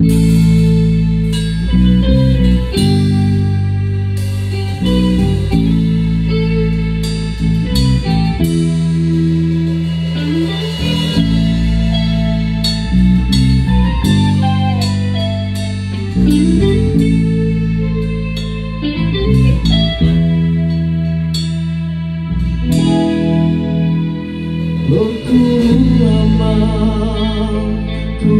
Agar mencari ku